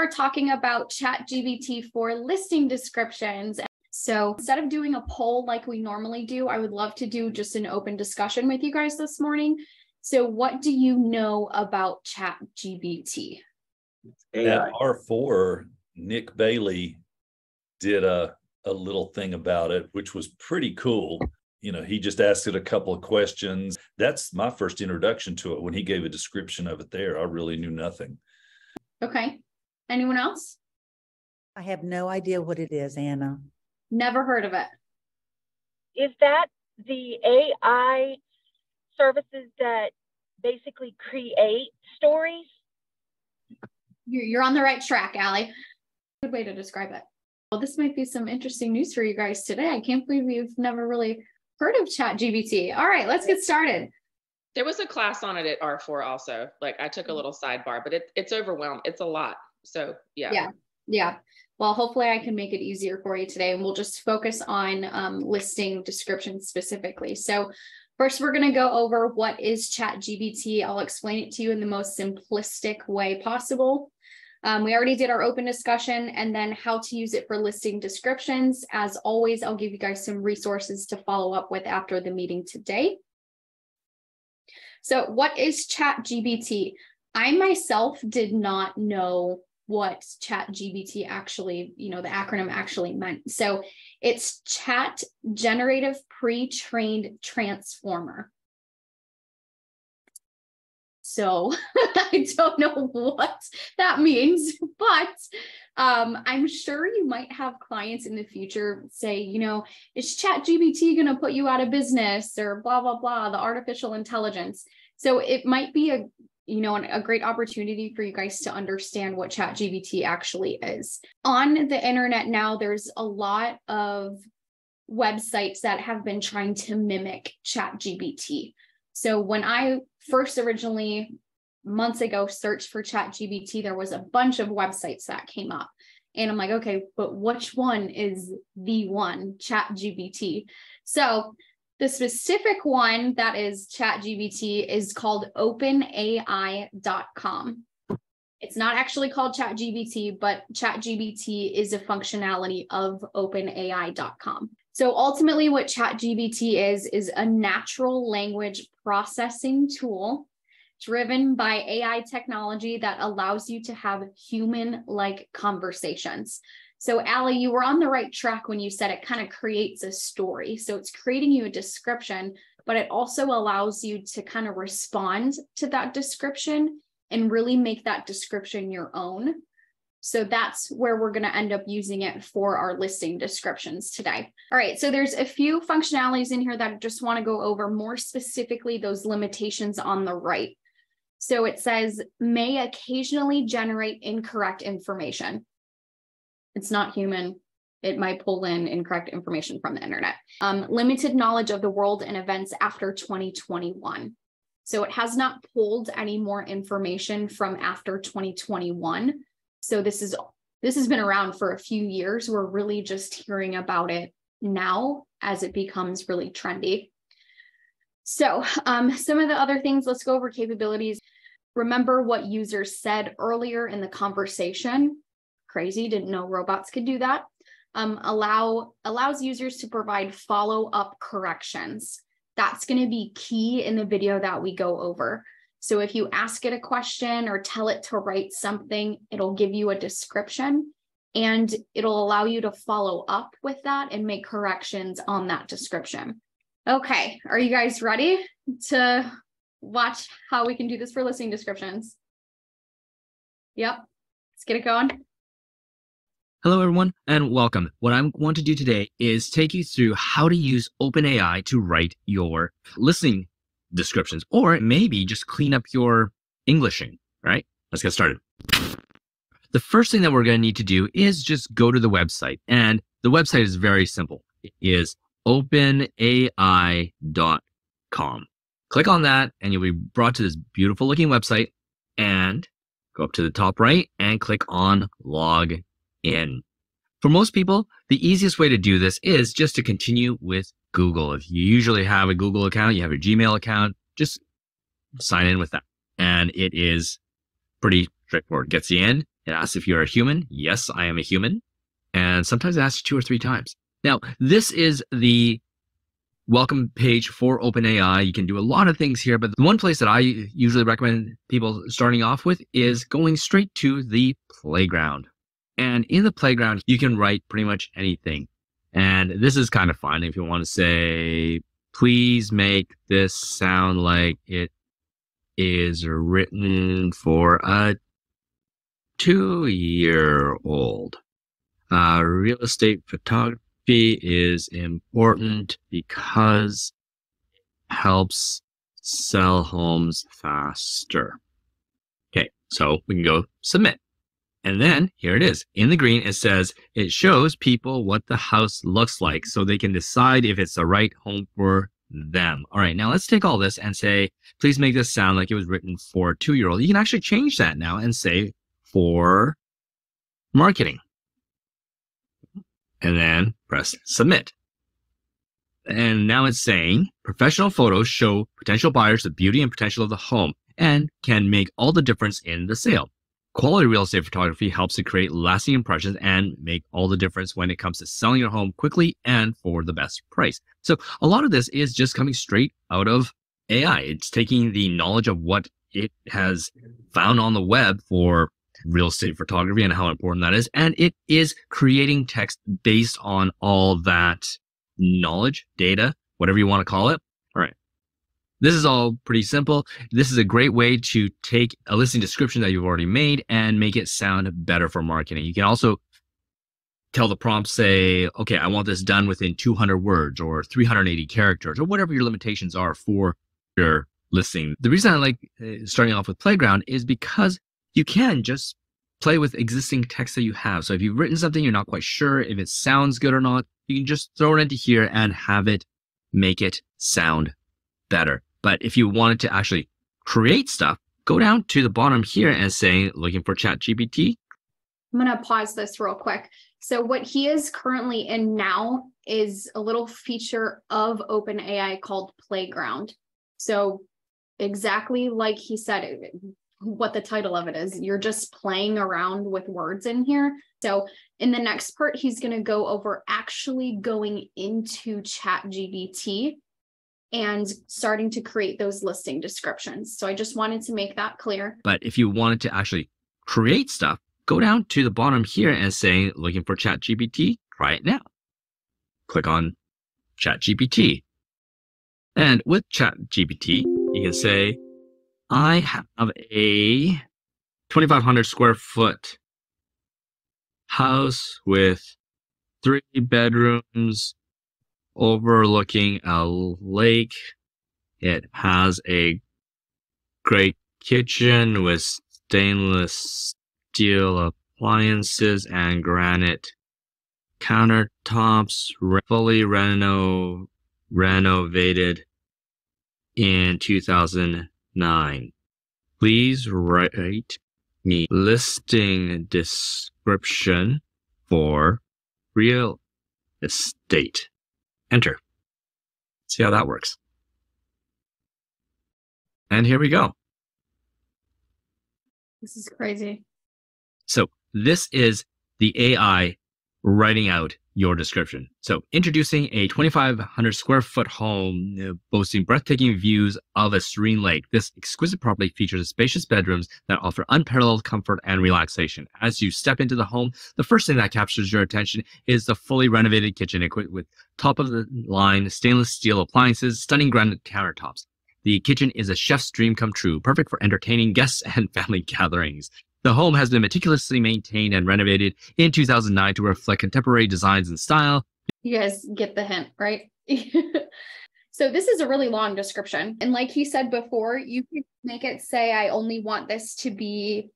are talking about ChatGPT for listing descriptions. So instead of doing a poll like we normally do, I would love to do just an open discussion with you guys this morning. So, what do you know about ChatGPT? At R4, Nick Bailey did a, a little thing about it, which was pretty cool. You know, he just asked it a couple of questions. That's my first introduction to it. When he gave a description of it there, I really knew nothing. Okay. Anyone else? I have no idea what it is, Anna. Never heard of it. Is that the AI services that basically create stories? You're on the right track, Allie. Good way to describe it. Well, this might be some interesting news for you guys today. I can't believe you've never really heard of ChatGPT. All right, let's get started. There was a class on it at R4 also. Like I took a mm-hmm. little sidebar, but it, it's overwhelmed. It's a lot. So yeah. Yeah. Yeah. Well, hopefully I can make it easier for you today and we'll just focus on um, listing descriptions specifically. So first we're going to go over what is ChatGPT. I'll explain it to you in the most simplistic way possible. Um, we already did our open discussion and then how to use it for listing descriptions. As always, I'll give you guys some resources to follow up with after the meeting today. So what is ChatGPT? I myself did not know what ChatGPT actually, you know, the acronym actually meant. So it's Chat Generative Pre-Trained Transformer. So I don't know what that means, but um, I'm sure you might have clients in the future say, you know, is ChatGPT going to put you out of business or blah, blah, blah, the artificial intelligence. So it might be a, you know, a great opportunity for you guys to understand what ChatGPT actually is. On the internet now, there's a lot of websites that have been trying to mimic ChatGPT. So when I first originally months ago searched for ChatGPT, there was a bunch of websites that came up. And I'm like, okay, but which one is the one, ChatGPT? So the specific one that is ChatGPT is called openai.com. It's not actually called ChatGPT, but ChatGPT is a functionality of openai.com. So ultimately, what ChatGPT is, is a natural language processing tool driven by AI technology that allows you to have human like conversations. So, Allie, you were on the right track when you said it kind of creates a story. So, it's creating you a description, but it also allows you to kind of respond to that description and really make that description your own. So that's where we're going to end up using it for our listing descriptions today. All right, so there's a few functionalities in here that I just want to go over more specifically those limitations on the right. So it says may occasionally generate incorrect information. It's not human. It might pull in incorrect information from the internet. Um, limited knowledge of the world and events after 2021. So it has not pulled any more information from after 2021 so this is this has been around for a few years. We're really just hearing about it now as it becomes really trendy. So um, some of the other things, let's go over capabilities. Remember what users said earlier in the conversation. Crazy, didn't know robots could do that. Um, allow allows users to provide follow-up corrections. That's going to be key in the video that we go over. So if you ask it a question or tell it to write something, it'll give you a description and it'll allow you to follow up with that and make corrections on that description. Okay, are you guys ready to watch how we can do this for listing descriptions? Yep, let's get it going. Hello, everyone, and welcome. What I want to do today is take you through how to use OpenAI to write your listening descriptions, or maybe just clean up your Englishing, right? Let's get started. The first thing that we're going to need to do is just go to the website. And the website is very simple. It is openai.com. Click on that and you'll be brought to this beautiful looking website and go up to the top right and click on log in. For most people, the easiest way to do this is just to continue with Google. If you usually have a Google account, you have a Gmail account, just sign in with that. And it is pretty straightforward. Gets you in, It asks if you're a human. Yes, I am a human. And sometimes it asks two or three times. Now, this is the welcome page for OpenAI. You can do a lot of things here, but the one place that I usually recommend people starting off with is going straight to the playground. And in the playground, you can write pretty much anything. And this is kind of fun if you want to say, please make this sound like it is written for a two year old. Uh, real estate photography is important because it helps sell homes faster. Okay, so we can go submit. And then here it is. In the green, it says it shows people what the house looks like so they can decide if it's the right home for them. All right, now let's take all this and say, please make this sound like it was written for two year old. You can actually change that now and say for marketing. And then press submit. And now it's saying professional photos show potential buyers the beauty and potential of the home and can make all the difference in the sale. Quality real estate photography helps to create lasting impressions and make all the difference when it comes to selling your home quickly and for the best price. So a lot of this is just coming straight out of AI. It's taking the knowledge of what it has found on the web for real estate photography and how important that is. And it is creating text based on all that knowledge, data, whatever you want to call it. All right. This is all pretty simple. This is a great way to take a listing description that you've already made and make it sound better for marketing. You can also tell the prompt, say, okay, I want this done within 200 words or 380 characters or whatever your limitations are for your listing. The reason I like uh, starting off with Playground is because you can just play with existing text that you have. So if you've written something, you're not quite sure if it sounds good or not, you can just throw it into here and have it make it sound better. But if you wanted to actually create stuff, go down to the bottom here and say, looking for chat GPT. I'm going to pause this real quick. So what he is currently in now is a little feature of OpenAI called Playground. So exactly like he said, what the title of it is, you're just playing around with words in here. So in the next part, he's going to go over actually going into Chat GBT and starting to create those listing descriptions. So I just wanted to make that clear. But if you wanted to actually create stuff, go down to the bottom here and say, looking for ChatGPT, try it now. Click on ChatGPT. And with ChatGPT, you can say, I have a 2,500 square foot house with three bedrooms, overlooking a lake. It has a great kitchen with stainless steel appliances and granite countertops, fully reno- renovated in 2009. Please write me listing description for real estate. Enter. See how that works. And here we go. This is crazy. So this is the AI writing out your description. So introducing a 2,500 square foot home uh, boasting breathtaking views of a serene lake. This exquisite property features spacious bedrooms that offer unparalleled comfort and relaxation. As you step into the home, the first thing that captures your attention is the fully renovated kitchen equipped with top of the line stainless steel appliances, stunning granite countertops. The kitchen is a chef's dream come true, perfect for entertaining guests and family gatherings. The home has been meticulously maintained and renovated in 2009 to reflect contemporary designs and style. You guys get the hint, right? so this is a really long description. And like he said before, you could make it say, I only want this to be,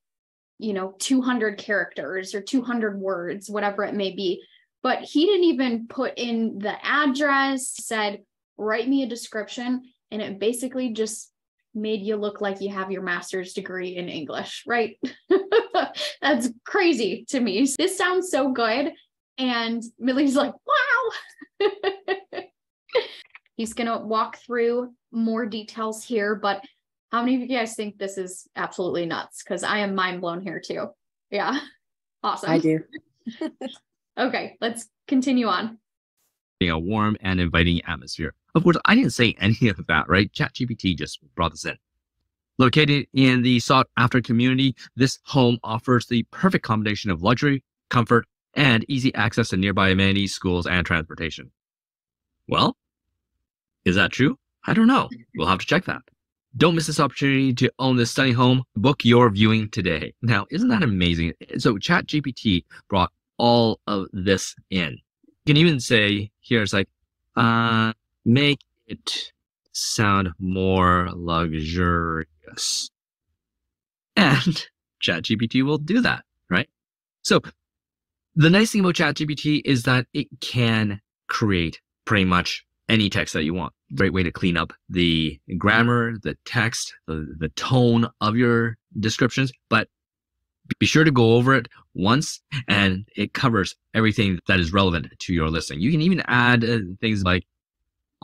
you know, 200 characters or 200 words, whatever it may be. But he didn't even put in the address, said, write me a description. And it basically just made you look like you have your master's degree in English, right? That's crazy to me. This sounds so good. And Millie's like, wow. He's going to walk through more details here, but how many of you guys think this is absolutely nuts? Because I am mind blown here too. Yeah. Awesome. I do. Okay, let's continue on. A warm and inviting atmosphere. Of course, I didn't say any of that, right? ChatGPT just brought this in. Located in the sought after community, this home offers the perfect combination of luxury, comfort, and easy access to nearby amenities, schools, and transportation. Well, is that true? I don't know. We'll have to check that. Don't miss this opportunity to own this stunning home. Book your viewing today. Now, isn't that amazing? So, ChatGPT brought all of this in. You can even say, here's like, uh, make it sound more luxurious. And ChatGPT will do that, right? So the nice thing about ChatGPT is that it can create pretty much any text that you want. Great way to clean up the grammar, the text, the, the tone of your descriptions, but be sure to go over it once and it covers everything that is relevant to your listing. You can even add uh, things like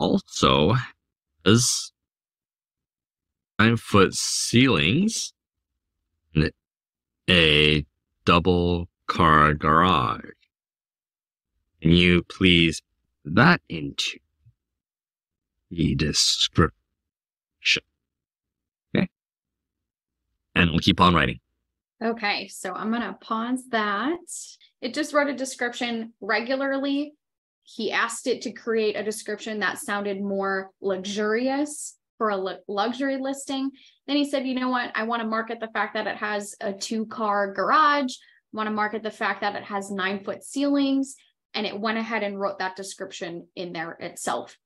also as nine foot ceilings and a double car garage. Can you please put that into the description? Okay. And we'll keep on writing. Okay, so I'm gonna pause that. It just wrote a description regularly. He asked it to create a description that sounded more luxurious for a luxury listing. Then he said, you know what? I want to market the fact that it has a two car garage, I want to market the fact that it has nine foot ceilings. And it went ahead and wrote that description in there itself.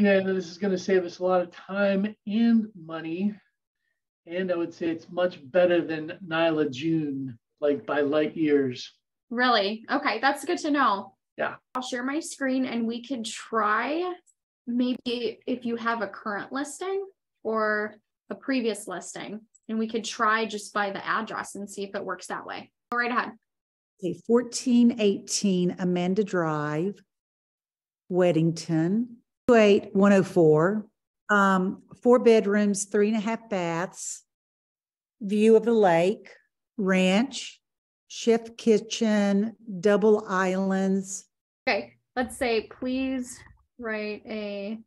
Yeah, this is going to save us a lot of time and money. And I would say it's much better than Nyla June, like by light years. Really? Okay, that's good to know. Yeah. I'll share my screen and we could try maybe if you have a current listing or a previous listing, and we could try just by the address and see if it works that way. Go right ahead. Okay, fourteen eighteen Amanda Drive, Weddington, two eight one oh four. Um, four bedrooms, three and a half baths, view of the lake, ranch, chef kitchen, double islands. Okay, let's say please write a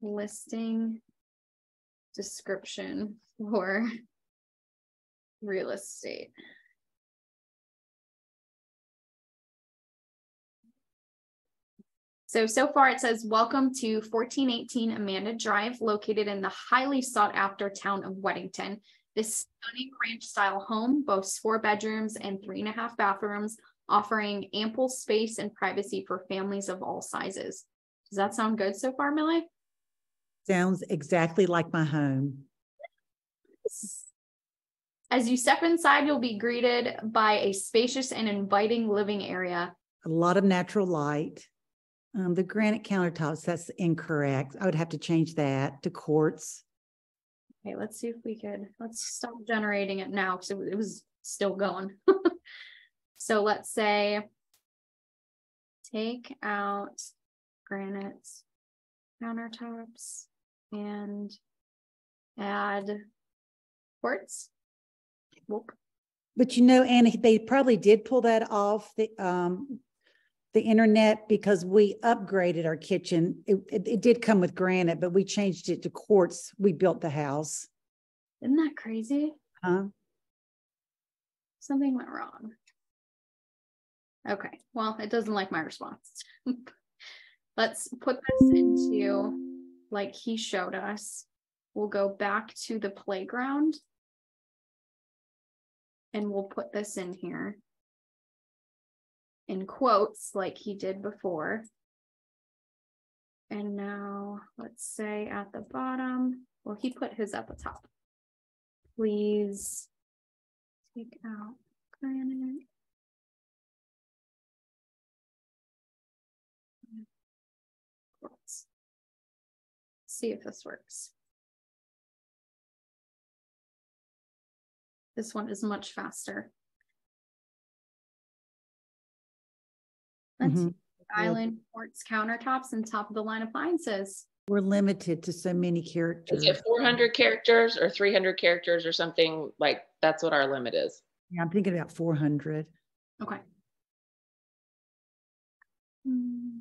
listing description for real estate. So, so far it says, welcome to 1418 Amanda Drive, located in the highly sought after town of Weddington. This stunning ranch style home boasts four bedrooms and three and a half bathrooms, offering ample space and privacy for families of all sizes. Does that sound good so far, Millie? Sounds exactly like my home. As you step inside, you'll be greeted by a spacious and inviting living area. A lot of natural light. Um, the granite countertops, that's incorrect. I would have to change that to quartz. Okay, let's see if we could, let's stop generating it now because it, it was still going. so let's say take out granite countertops and add quartz. Whoop. But you know, Anna, they probably did pull that off the um the internet because we upgraded our kitchen. It, it, it did come with granite, but we changed it to quartz. We built the house. Isn't that crazy? Huh? Something went wrong. Okay, well, it doesn't like my response. Let's put this into like he showed us. We'll go back to the playground. And we'll put this in here. In quotes like he did before. And now let's say at the bottom, well, he put his at the top. Please take out granite. See if this works. This one is much faster. Let's Mhm. island quartz countertops and top of the line appliances. We're limited to so many characters. Is it 400 characters or 300 characters or something like that's what our limit is? Yeah, I'm thinking about four hundred. Okay. Hmm,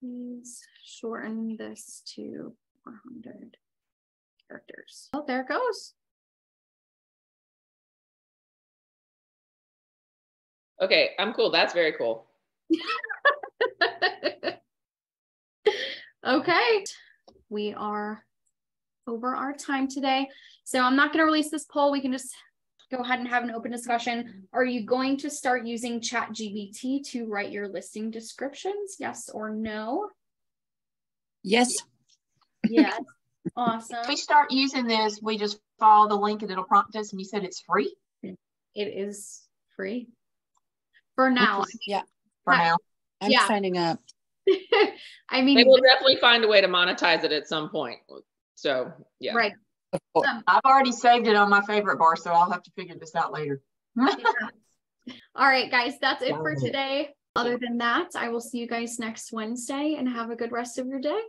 Please shorten this to four hundred characters. Oh, there it goes. Okay, I'm cool. That's very cool. Okay, we are over our time today. So I'm not going to release this poll. We can just go ahead and have an open discussion. Are you going to start using ChatGPT to write your listing descriptions? Yes or no? Yes. Yes. awesome. If we start using this, we just follow the link and it'll prompt us. And you said it's free It is free for now. yeah, for now. I'm Yeah. signing up. I mean, They will definitely find a way to monetize it at some point. So yeah. right. Um, I've already saved it on my favorite bar, so I'll have to figure this out later. yeah. All right, guys, that's it for today. Other than that, I will see you guys next Wednesday and have a good rest of your day.